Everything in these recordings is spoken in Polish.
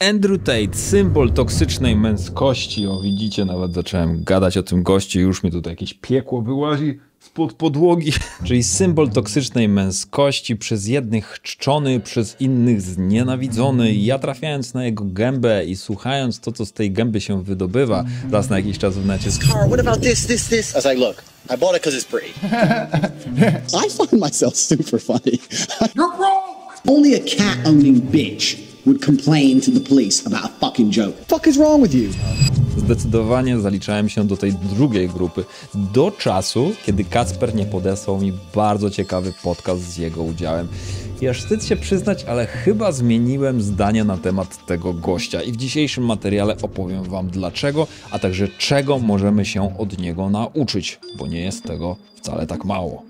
Andrew Tate, symbol toksycznej męskości. O, widzicie, nawet zacząłem gadać o tym goście, już mi tutaj jakieś piekło wyłazi spod podłogi. Czyli symbol toksycznej męskości, przez jednych czczony, przez innych znienawidzony. Ja trafiając na jego gębę i słuchając to, co z tej gęby się wydobywa, raz na jakiś czas w necie. Car, what about this, this, this? I was like, look, I bought it because it's pretty. I find myself super funny. You're wrong. Only a cat owning bitch would complain to the police about a fucking joke. Fuck is wrong with you? Zdecydowanie zaliczałem się do tej drugiej grupy. Do czasu, kiedy Kacper nie podesłał mi bardzo ciekawy podcast z jego udziałem. Aż wstyd się przyznać, ale chyba zmieniłem zdanie na temat tego gościa. I w dzisiejszym materiale opowiem Wam dlaczego, a także czego możemy się od niego nauczyć, bo nie jest tego wcale tak mało.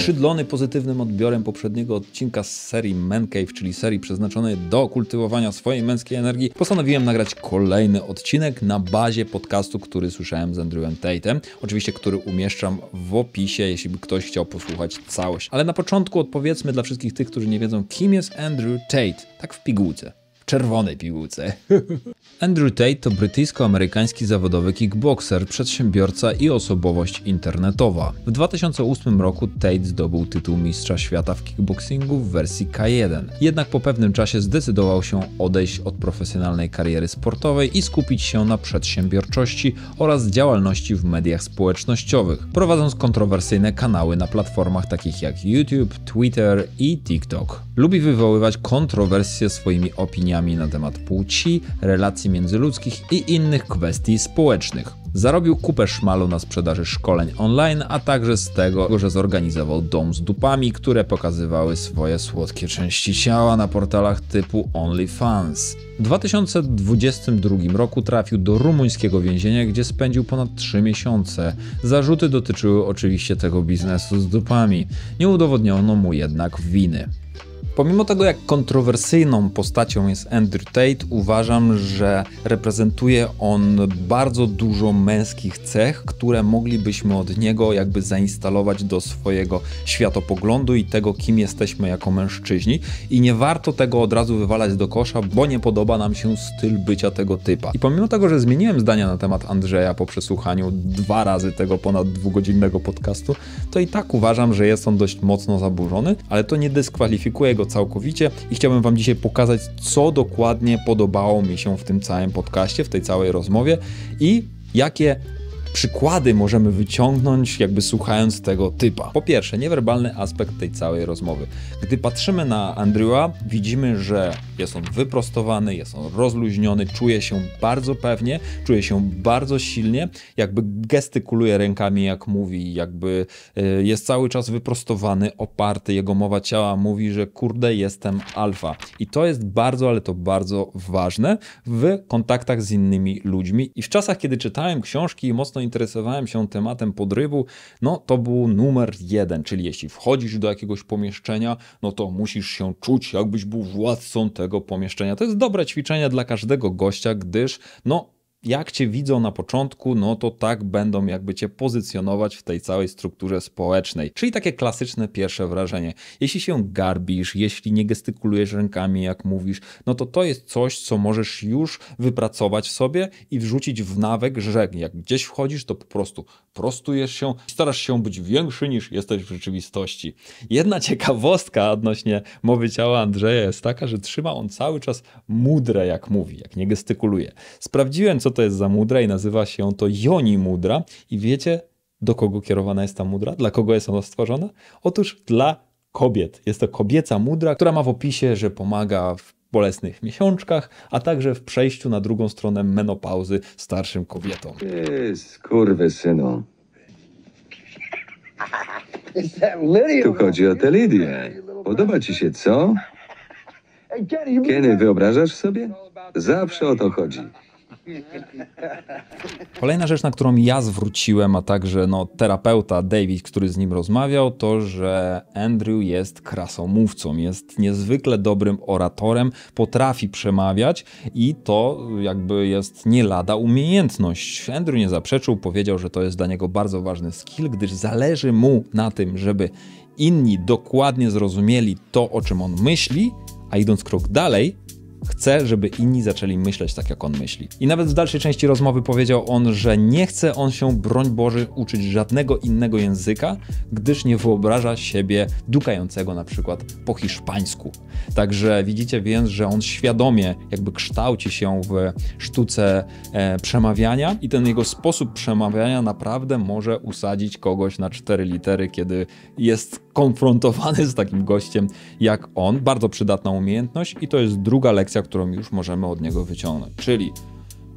Uskrzydlony pozytywnym odbiorem poprzedniego odcinka z serii Man Cave, czyli serii przeznaczonej do kultywowania swojej męskiej energii, postanowiłem nagrać kolejny odcinek na bazie podcastu, który słyszałem z Andrewem Tate'em. Oczywiście, który umieszczam w opisie, jeśli by ktoś chciał posłuchać całość. Ale na początku odpowiedzmy dla wszystkich tych, którzy nie wiedzą, kim jest Andrew Tate, tak w pigułce czerwonej pigułce. Andrew Tate to brytyjsko-amerykański zawodowy kickboxer, przedsiębiorca i osobowość internetowa. W 2008 roku Tate zdobył tytuł mistrza świata w kickboxingu w wersji K1. Jednak po pewnym czasie zdecydował się odejść od profesjonalnej kariery sportowej i skupić się na przedsiębiorczości oraz działalności w mediach społecznościowych, prowadząc kontrowersyjne kanały na platformach takich jak YouTube, Twitter i TikTok. Lubi wywoływać kontrowersje swoimi opiniami na temat płci, relacji międzyludzkich i innych kwestii społecznych. Zarobił kupę szmalu na sprzedaży szkoleń online, a także z tego, że zorganizował dom z dupami, które pokazywały swoje słodkie części ciała na portalach typu OnlyFans. W 2022 roku trafił do rumuńskiego więzienia, gdzie spędził ponad 3 miesiące. Zarzuty dotyczyły oczywiście tego biznesu z dupami. Nie udowodniono mu jednak winy. Pomimo tego, jak kontrowersyjną postacią jest Andrew Tate, uważam, że reprezentuje on bardzo dużo męskich cech, które moglibyśmy od niego jakby zainstalować do swojego światopoglądu i tego, kim jesteśmy jako mężczyźni. I nie warto tego od razu wywalać do kosza, bo nie podoba nam się styl bycia tego typa. I pomimo tego, że zmieniłem zdania na temat Andrzeja po przesłuchaniu dwa razy tego ponad dwugodzinnego podcastu, to i tak uważam, że jest on dość mocno zaburzony, ale to nie dyskwalifikuje go całkowicie i chciałbym Wam dzisiaj pokazać, co dokładnie podobało mi się w tym całym podcaście, w tej całej rozmowie i jakie przykłady możemy wyciągnąć, jakby słuchając tego typa. Po pierwsze, niewerbalny aspekt tej całej rozmowy. Gdy patrzymy na Andrewa, widzimy, że jest on wyprostowany, jest on rozluźniony, czuje się bardzo pewnie, czuje się bardzo silnie, jakby gestykuluje rękami, jak mówi, jakby y, jest cały czas wyprostowany, oparty. Jego mowa ciała mówi, że kurde, jestem alfa. I to jest bardzo, ale to bardzo ważne w kontaktach z innymi ludźmi. I w czasach, kiedy czytałem książki i mocno interesowałem się tematem podrywu, no to był numer jeden, czyli jeśli wchodzisz do jakiegoś pomieszczenia, no to musisz się czuć, jakbyś był władcą tego pomieszczenia. To jest dobre ćwiczenie dla każdego gościa, gdyż no jak cię widzą na początku, no to tak będą jakby cię pozycjonować w tej całej strukturze społecznej. Czyli takie klasyczne pierwsze wrażenie. Jeśli się garbisz, jeśli nie gestykulujesz rękami, jak mówisz, no to to jest coś, co możesz już wypracować w sobie i wrzucić w nawyk, że jak gdzieś wchodzisz, to po prostu prostujesz się, starasz się być większy niż jesteś w rzeczywistości. Jedna ciekawostka odnośnie mowy ciała Andrzeja jest taka, że trzyma on cały czas mudrę, jak mówi, jak nie gestykuluje. Sprawdziłem, co co to jest za mudra i nazywa się to Joni Mudra. I wiecie, do kogo kierowana jest ta mudra? Dla kogo jest ona stworzona? Otóż dla kobiet. Jest to kobieca mudra, która ma w opisie, że pomaga w bolesnych miesiączkach, a także w przejściu na drugą stronę menopauzy starszym kobietom. Ty, synu. Tu chodzi o tę Lidię. Podoba ci się, co? Kenny, wyobrażasz sobie? Zawsze o to chodzi. Kolejna rzecz, na którą ja zwróciłem, a także no, terapeuta David, który z nim rozmawiał, to że Andrew jest krasomówcą, jest niezwykle dobrym oratorem, potrafi przemawiać i to jakby jest nie lada umiejętność. Andrew nie zaprzeczył, powiedział, że to jest dla niego bardzo ważny skill, gdyż zależy mu na tym, żeby inni dokładnie zrozumieli to, o czym on myśli, a idąc krok dalej, chce, żeby inni zaczęli myśleć tak, jak on myśli. I nawet w dalszej części rozmowy powiedział on, że nie chce on się, broń Boży, uczyć żadnego innego języka, gdyż nie wyobraża siebie dukającego na przykład po hiszpańsku. Także widzicie więc, że on świadomie jakby kształci się w sztuce e, przemawiania i ten jego sposób przemawiania naprawdę może usadzić kogoś na cztery litery, kiedy jest konfrontowany z takim gościem jak on. Bardzo przydatna umiejętność i to jest druga lekcja, którą już możemy od niego wyciągnąć. Czyli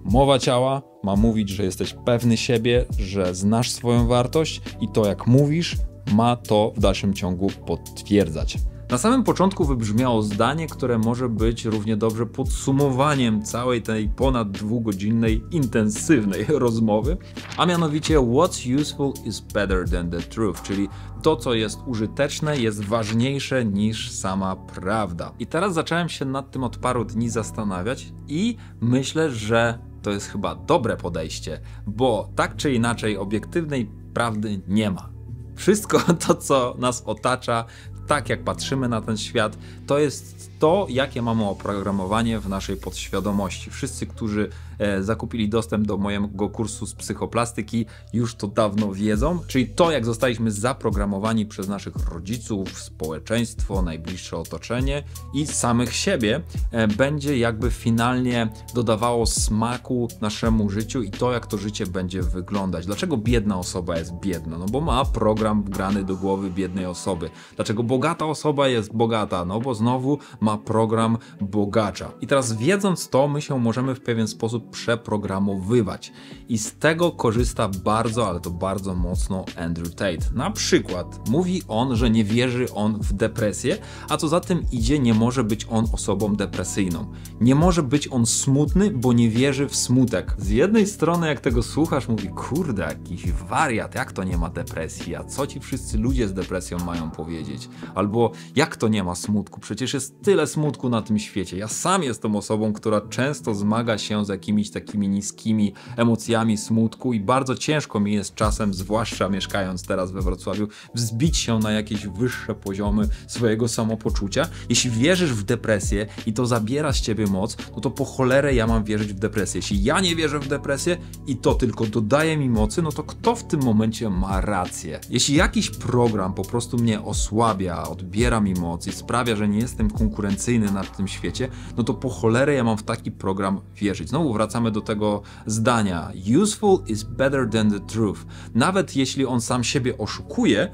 mowa ciała ma mówić, że jesteś pewny siebie, że znasz swoją wartość i to jak mówisz ma to w dalszym ciągu potwierdzać. Na samym początku wybrzmiało zdanie, które może być równie dobrze podsumowaniem całej tej ponad dwugodzinnej, intensywnej rozmowy, a mianowicie what's useful is better than the truth, czyli to, co jest użyteczne, jest ważniejsze niż sama prawda. I teraz zacząłem się nad tym od paru dni zastanawiać i myślę, że to jest chyba dobre podejście, bo tak czy inaczej obiektywnej prawdy nie ma. Wszystko to, co nas otacza, tak jak patrzymy na ten świat, to jest to, jakie mamy oprogramowanie w naszej podświadomości. Wszyscy, którzy e, zakupili dostęp do mojego kursu z psychoplastyki, już to dawno wiedzą, czyli to, jak zostaliśmy zaprogramowani przez naszych rodziców, społeczeństwo, najbliższe otoczenie i samych siebie, e, będzie jakby finalnie dodawało smaku naszemu życiu i to, jak to życie będzie wyglądać. Dlaczego biedna osoba jest biedna? No bo ma program wgrany do głowy biednej osoby. Dlaczego bogata osoba jest bogata? No bo znowu ma program bogacza. I teraz wiedząc to, my się możemy w pewien sposób przeprogramowywać. I z tego korzysta bardzo, ale to bardzo mocno Andrew Tate. Na przykład mówi on, że nie wierzy on w depresję, a co za tym idzie, nie może być on osobą depresyjną. Nie może być on smutny, bo nie wierzy w smutek. Z jednej strony, jak tego słuchasz, mówi, kurde, jakiś wariat, jak to nie ma depresji, a co ci wszyscy ludzie z depresją mają powiedzieć? Albo jak to nie ma smutku? Przecież jest tyle smutku na tym świecie. Ja sam jestem osobą, która często zmaga się z jakimiś takimi niskimi emocjami smutku i bardzo ciężko mi jest czasem, zwłaszcza mieszkając teraz we Wrocławiu, wzbić się na jakieś wyższe poziomy swojego samopoczucia. Jeśli wierzysz w depresję i to zabiera z ciebie moc, no to po cholerę ja mam wierzyć w depresję. Jeśli ja nie wierzę w depresję i to tylko dodaje mi mocy, no to kto w tym momencie ma rację? Jeśli jakiś program po prostu mnie osłabia, odbiera mi moc i sprawia, że nie jestem konkurencyjny na tym świecie, no to po cholerę ja mam w taki program wierzyć. Znowu wracamy do tego zdania. Useful is better than the truth. Nawet jeśli on sam siebie oszukuje,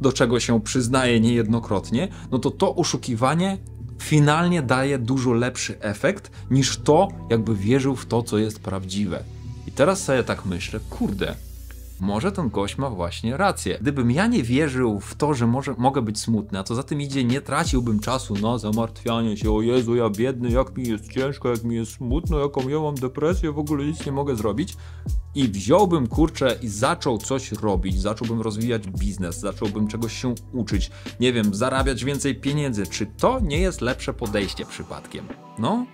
do czego się przyznaje niejednokrotnie, no to to oszukiwanie finalnie daje dużo lepszy efekt niż to, jakby wierzył w to, co jest prawdziwe. I teraz sobie tak myślę, kurde, może ten gość ma właśnie rację. Gdybym ja nie wierzył w to, że może, mogę być smutny, a co za tym idzie, nie traciłbym czasu na zamartwianie się, o Jezu, ja biedny, jak mi jest ciężko, jak mi jest smutno, jaką ja mam depresję, w ogóle nic nie mogę zrobić. I wziąłbym kurczę i zaczął coś robić, zacząłbym rozwijać biznes, zacząłbym czegoś się uczyć, nie wiem, zarabiać więcej pieniędzy. Czy to nie jest lepsze podejście przypadkiem? No,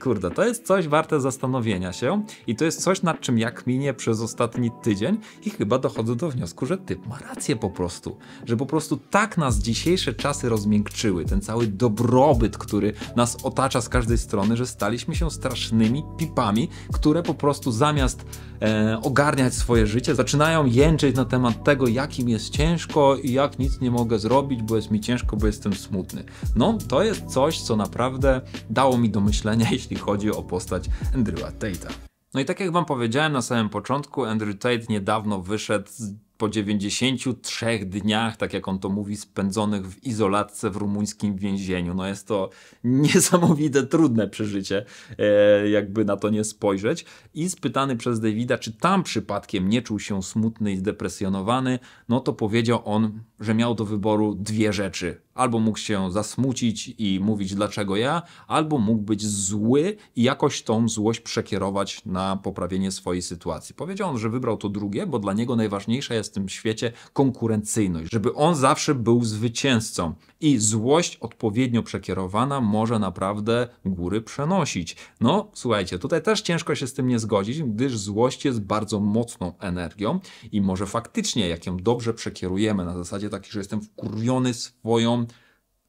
Kurde, to jest coś warte zastanowienia się i to jest coś, nad czym jak minie przez ostatni tydzień i chyba dochodzę do wniosku, że typ ma rację po prostu. Że po prostu tak nas dzisiejsze czasy rozmiękczyły, ten cały dobrobyt, który nas otacza z każdej strony, że staliśmy się strasznymi pipami, które po prostu zamiast e, ogarniać swoje życie, zaczynają jęczeć na temat tego, jakim jest ciężko i jak nic nie mogę zrobić, bo jest mi ciężko, bo jestem smutny. No, to jest coś, co naprawdę dało mi do myślenia, jeśli chodzi o postać Andrewa Tate'a. No i tak jak wam powiedziałem na samym początku, Andrew Tate niedawno wyszedł po 93 dniach, tak jak on to mówi, spędzonych w izolatce w rumuńskim więzieniu. No jest to niesamowite, trudne przeżycie, e, jakby na to nie spojrzeć. I spytany przez Davida, czy tam przypadkiem nie czuł się smutny i zdepresjonowany, no to powiedział on, że miał do wyboru dwie rzeczy Albo mógł się zasmucić i mówić dlaczego ja, albo mógł być zły i jakoś tą złość przekierować na poprawienie swojej sytuacji. Powiedział on, że wybrał to drugie, bo dla niego najważniejsza jest w tym świecie konkurencyjność, żeby on zawsze był zwycięzcą i złość odpowiednio przekierowana może naprawdę góry przenosić. No, słuchajcie, tutaj też ciężko się z tym nie zgodzić, gdyż złość jest bardzo mocną energią i może faktycznie, jak ją dobrze przekierujemy na zasadzie takiej, że jestem wkurwiony swoją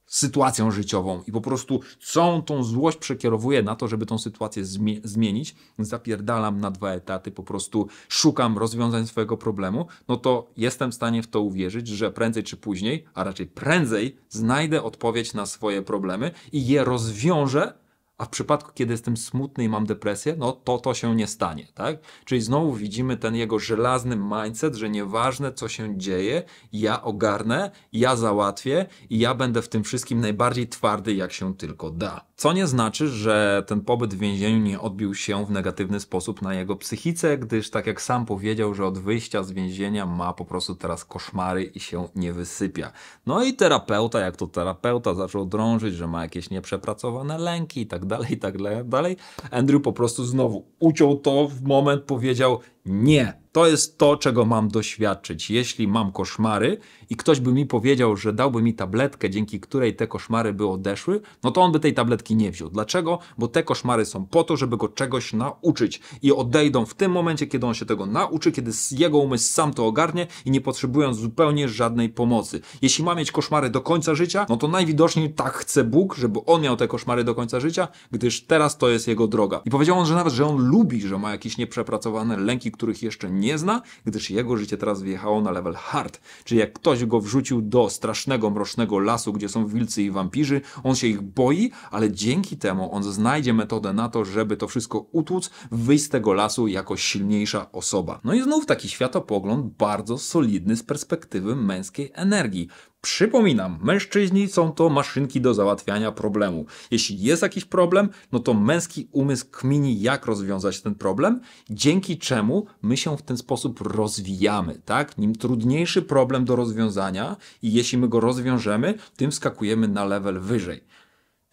sytuacją życiową i po prostu całą tą złość przekierowuję na to, żeby tą sytuację zmie zmienić, zapierdalam na dwa etaty, po prostu szukam rozwiązań swojego problemu, no to jestem w stanie w to uwierzyć, że prędzej czy później, a raczej prędzej znajdę odpowiedź na swoje problemy i je rozwiążę a w przypadku, kiedy jestem smutny i mam depresję, no to to się nie stanie, tak? Czyli znowu widzimy ten jego żelazny mindset, że nieważne co się dzieje, ja ogarnę, ja załatwię i ja będę w tym wszystkim najbardziej twardy, jak się tylko da. Co nie znaczy, że ten pobyt w więzieniu nie odbił się w negatywny sposób na jego psychice, gdyż tak jak sam powiedział, że od wyjścia z więzienia ma po prostu teraz koszmary i się nie wysypia. No i terapeuta, jak to terapeuta zaczął drążyć, że ma jakieś nieprzepracowane lęki i tak dalej, i tak dalej. Andrew po prostu znowu uciął to w moment, powiedział nie, to jest to, czego mam doświadczyć. Jeśli mam koszmary i ktoś by mi powiedział, że dałby mi tabletkę, dzięki której te koszmary by odeszły, no to on by tej tabletki nie wziął. Dlaczego? Bo te koszmary są po to, żeby go czegoś nauczyć i odejdą w tym momencie, kiedy on się tego nauczy, kiedy jego umysł sam to ogarnie i nie potrzebując zupełnie żadnej pomocy. Jeśli ma mieć koszmary do końca życia, no to najwidoczniej tak chce Bóg, żeby on miał te koszmary do końca życia, gdyż teraz to jest jego droga. I powiedział on, że nawet, że on lubi, że ma jakieś nieprzepracowane lęki, których jeszcze nie zna, gdyż jego życie teraz wyjechało na level hard. Czyli jak ktoś go wrzucił do strasznego, mrocznego lasu, gdzie są wilcy i wampirzy, on się ich boi, ale dzięki temu on znajdzie metodę na to, żeby to wszystko utłuc, wyjść z tego lasu jako silniejsza osoba. No i znów taki światopogląd bardzo solidny z perspektywy męskiej energii. Przypominam, mężczyźni są to maszynki do załatwiania problemu. Jeśli jest jakiś problem, no to męski umysł kmini, jak rozwiązać ten problem, dzięki czemu my się w ten sposób rozwijamy, tak? Nim trudniejszy problem do rozwiązania i jeśli my go rozwiążemy, tym skakujemy na level wyżej.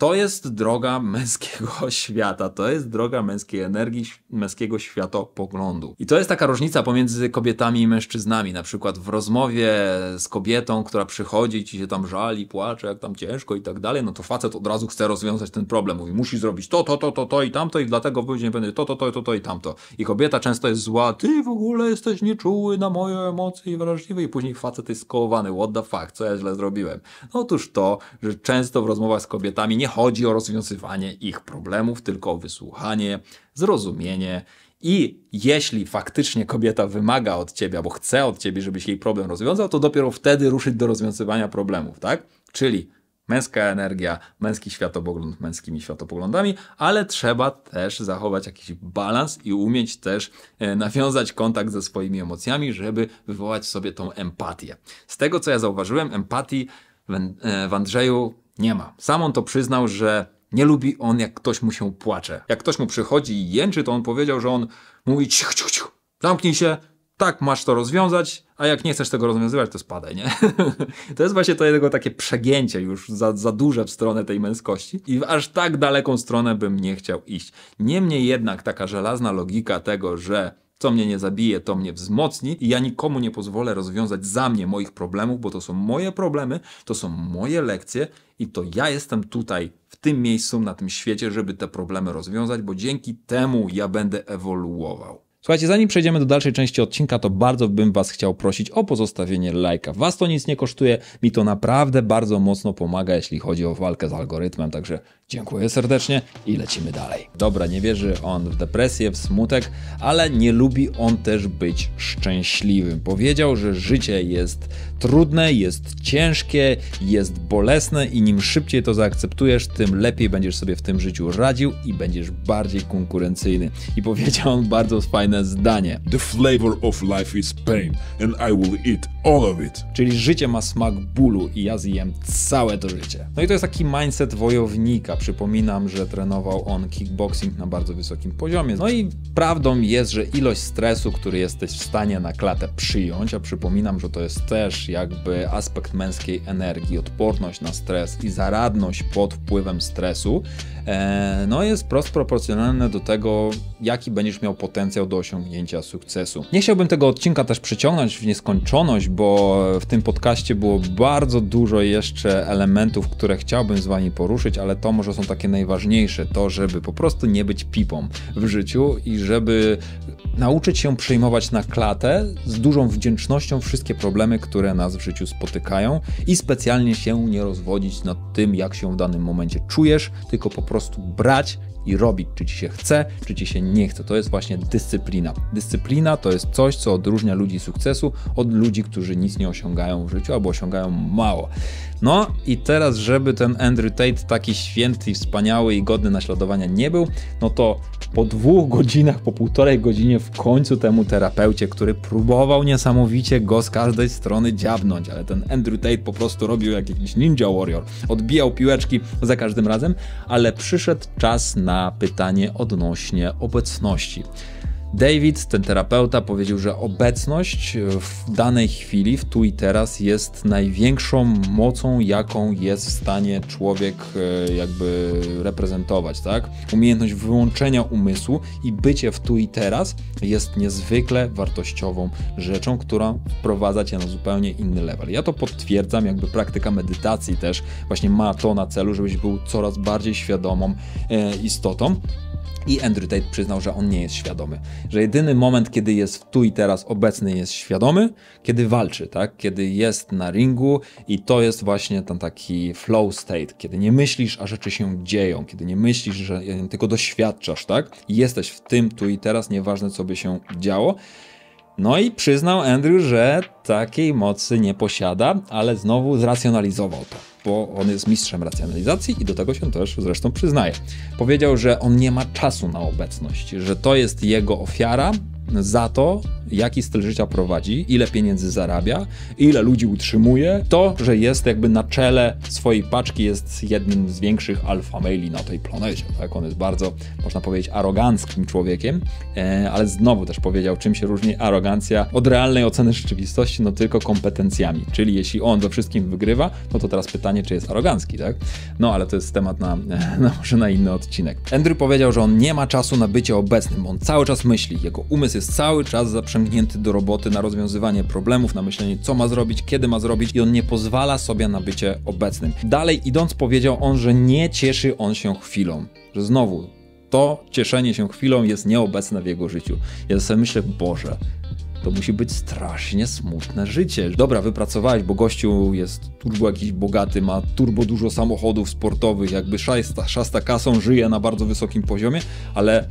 To jest droga męskiego świata, to jest droga męskiej energii, męskiego światopoglądu. I to jest taka różnica pomiędzy kobietami i mężczyznami. Na przykład w rozmowie z kobietą, która przychodzi, ci się tam żali, płacze, jak tam ciężko i tak dalej, no to facet od razu chce rozwiązać ten problem. Mówi, musi zrobić to, to, to, to, to i tamto i dlatego później będzie to, to, to, to, to i tamto. I kobieta często jest zła, ty w ogóle jesteś nieczuły na moje emocje i wrażliwy i później facet jest skołowany, what the fuck, co ja źle zrobiłem. Otóż to, że często w rozmowach z kobietami nie chodzi o rozwiązywanie ich problemów, tylko o wysłuchanie, zrozumienie. I jeśli faktycznie kobieta wymaga od ciebie, albo chce od ciebie, żebyś jej problem rozwiązał, to dopiero wtedy ruszyć do rozwiązywania problemów, tak? Czyli męska energia, męski światopogląd męskimi światopoglądami, ale trzeba też zachować jakiś balans i umieć też e, nawiązać kontakt ze swoimi emocjami, żeby wywołać sobie tą empatię. Z tego co ja zauważyłem, empatii w, e, w Andrzeju nie ma. Sam on to przyznał, że nie lubi on, jak ktoś mu się płacze. Jak ktoś mu przychodzi i jęczy, to on powiedział, że on mówi cicho, cicho, cicho, zamknij się, tak, masz to rozwiązać, a jak nie chcesz tego rozwiązywać, to spadaj, nie? to jest właśnie to jego takie przegięcie już za, za duże w stronę tej męskości i w aż tak daleką stronę bym nie chciał iść. Niemniej jednak taka żelazna logika tego, że co mnie nie zabije, to mnie wzmocni i ja nikomu nie pozwolę rozwiązać za mnie moich problemów, bo to są moje problemy, to są moje lekcje i to ja jestem tutaj w tym miejscu na tym świecie, żeby te problemy rozwiązać, bo dzięki temu ja będę ewoluował. Słuchajcie, zanim przejdziemy do dalszej części odcinka, to bardzo bym Was chciał prosić o pozostawienie lajka. Was to nic nie kosztuje, mi to naprawdę bardzo mocno pomaga, jeśli chodzi o walkę z algorytmem, także dziękuję serdecznie i lecimy dalej. Dobra, nie wierzy on w depresję, w smutek, ale nie lubi on też być szczęśliwym. Powiedział, że życie jest trudne, jest ciężkie, jest bolesne i nim szybciej to zaakceptujesz, tym lepiej będziesz sobie w tym życiu radził i będziesz bardziej konkurencyjny. I powiedział on bardzo fajne zdanie. The flavor of life is pain, and I will eat all of it. Czyli życie ma smak bólu i ja zjem całe to życie. No i to jest taki mindset wojownika. Przypominam, że trenował on kickboxing na bardzo wysokim poziomie. No i prawdą jest, że ilość stresu, który jesteś w stanie na klatę przyjąć, a przypominam, że to jest też jakby aspekt męskiej energii, odporność na stres i zaradność pod wpływem stresu, no jest prost proporcjonalne do tego, jaki będziesz miał potencjał do osiągnięcia sukcesu. Nie chciałbym tego odcinka też przeciągnąć w nieskończoność, bo w tym podcaście było bardzo dużo jeszcze elementów, które chciałbym z Wami poruszyć, ale to może są takie najważniejsze, to żeby po prostu nie być pipą w życiu i żeby nauczyć się przyjmować na klatę z dużą wdzięcznością wszystkie problemy, które nas w życiu spotykają i specjalnie się nie rozwodzić nad tym, jak się w danym momencie czujesz, tylko po prostu brać i robić, czy ci się chce, czy ci się nie chce. To jest właśnie dyscyplina. Dyscyplina to jest coś, co odróżnia ludzi sukcesu od ludzi, którzy nic nie osiągają w życiu albo osiągają mało. No i teraz, żeby ten Andrew Tate taki święty, wspaniały i godny naśladowania nie był, no to po dwóch godzinach, po półtorej godzinie w końcu temu terapeucie, który próbował niesamowicie go z każdej strony dziabnąć, ale ten Andrew Tate po prostu robił jak jakiś ninja warrior. Odbijał piłeczki za każdym razem, ale przyszedł czas na pytanie odnośnie obecności. David, ten terapeuta, powiedział, że obecność w danej chwili, w tu i teraz, jest największą mocą, jaką jest w stanie człowiek e, jakby reprezentować, tak? Umiejętność wyłączenia umysłu i bycie w tu i teraz jest niezwykle wartościową rzeczą, która wprowadza cię na zupełnie inny level. Ja to potwierdzam, jakby praktyka medytacji też właśnie ma to na celu, żebyś był coraz bardziej świadomą e, istotą. I Andrew Tate przyznał, że on nie jest świadomy. Że jedyny moment, kiedy jest tu i teraz obecny, jest świadomy, kiedy walczy, tak? Kiedy jest na ringu i to jest właśnie ten taki flow state, kiedy nie myślisz, a rzeczy się dzieją, kiedy nie myślisz, że tylko doświadczasz, tak? I jesteś w tym tu i teraz, nieważne co by się działo. No i przyznał Andrew, że takiej mocy nie posiada, ale znowu zracjonalizował to, bo on jest mistrzem racjonalizacji i do tego się też zresztą przyznaje. Powiedział, że on nie ma czasu na obecność, że to jest jego ofiara za to, jaki styl życia prowadzi, ile pieniędzy zarabia, ile ludzi utrzymuje, to, że jest jakby na czele swojej paczki, jest jednym z większych alfa maili na tej planecie. Tak? On jest bardzo, można powiedzieć, aroganckim człowiekiem, e, ale znowu też powiedział, czym się różni arogancja od realnej oceny rzeczywistości, no tylko kompetencjami. Czyli jeśli on we wszystkim wygrywa, no to teraz pytanie, czy jest arogancki, tak? No ale to jest temat na, na może na inny odcinek. Andrew powiedział, że on nie ma czasu na bycie obecnym, on cały czas myśli, jego umysł jest cały czas zaprzęgnięty do roboty na rozwiązywanie problemów, na myślenie, co ma zrobić, kiedy ma zrobić, i on nie pozwala sobie na bycie obecnym. Dalej idąc, powiedział on, że nie cieszy on się chwilą. Że znowu to cieszenie się chwilą jest nieobecne w jego życiu. Ja sobie myślę, Boże, to musi być strasznie smutne życie. Dobra, wypracowałeś, bo gościu jest turbo jakiś bogaty, ma turbo dużo samochodów sportowych, jakby szasta, szasta kasą, żyje na bardzo wysokim poziomie, ale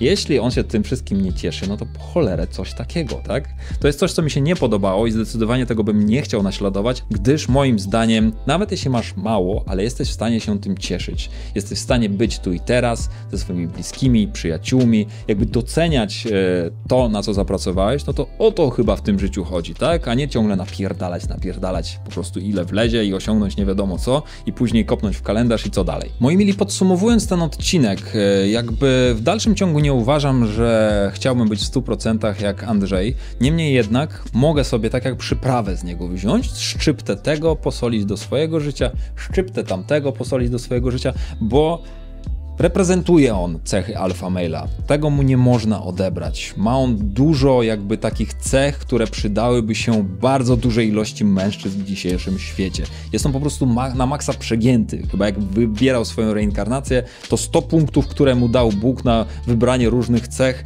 jeśli on się tym wszystkim nie cieszy, no to po cholerę coś takiego, tak? To jest coś, co mi się nie podobało i zdecydowanie tego bym nie chciał naśladować, gdyż moim zdaniem, nawet jeśli masz mało, ale jesteś w stanie się tym cieszyć, jesteś w stanie być tu i teraz ze swoimi bliskimi, przyjaciółmi, jakby doceniać e, to, na co zapracowałeś, no to o to chyba w tym życiu chodzi, tak? A nie ciągle napierdalać, napierdalać po prostu ile wlezie i osiągnąć nie wiadomo co i później kopnąć w kalendarz i co dalej. Moi mili, podsumowując ten odcinek, e, jakby w dalszym ciągu nie uważam, że chciałbym być w 100% jak Andrzej. Niemniej jednak mogę sobie tak jak przyprawę z niego wziąć, szczyptę tego posolić do swojego życia, szczyptę tamtego posolić do swojego życia, bo Reprezentuje on cechy alfa maila. Tego mu nie można odebrać. Ma on dużo jakby takich cech, które przydałyby się bardzo dużej ilości mężczyzn w dzisiejszym świecie. Jest on po prostu ma na maksa przegięty. Chyba jak wybierał swoją reinkarnację, to 100 punktów, które mu dał Bóg na wybranie różnych cech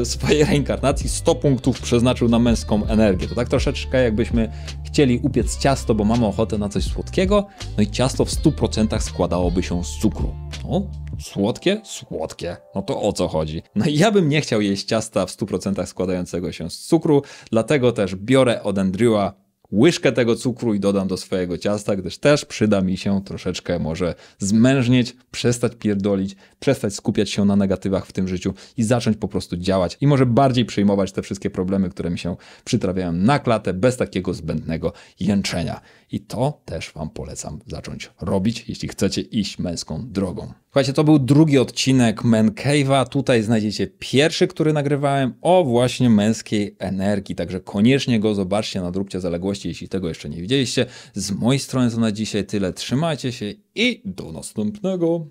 e, swojej reinkarnacji, 100 punktów przeznaczył na męską energię. To tak troszeczkę jakbyśmy chcieli upiec ciasto, bo mamy ochotę na coś słodkiego, no i ciasto w 100% składałoby się z cukru. No, Słodkie? Słodkie. No to o co chodzi? No i ja bym nie chciał jeść ciasta w 100% składającego się z cukru, dlatego też biorę od Andrewa łyżkę tego cukru i dodam do swojego ciasta, gdyż też przyda mi się troszeczkę może zmężnieć, przestać pierdolić, przestać skupiać się na negatywach w tym życiu i zacząć po prostu działać i może bardziej przyjmować te wszystkie problemy, które mi się przytrafiają na klatę bez takiego zbędnego jęczenia. I to też Wam polecam zacząć robić, jeśli chcecie iść męską drogą. Słuchajcie, to był drugi odcinek Man Cave'a. Tutaj znajdziecie pierwszy, który nagrywałem o właśnie męskiej energii. Także koniecznie go zobaczcie, nadróbcie zaległości, jeśli tego jeszcze nie widzieliście. Z mojej strony to na dzisiaj tyle. Trzymajcie się i do następnego.